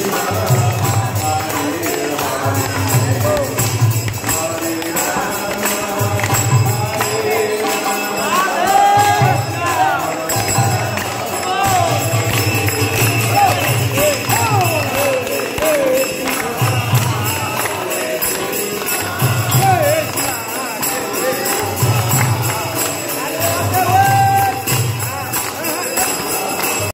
Hare Hare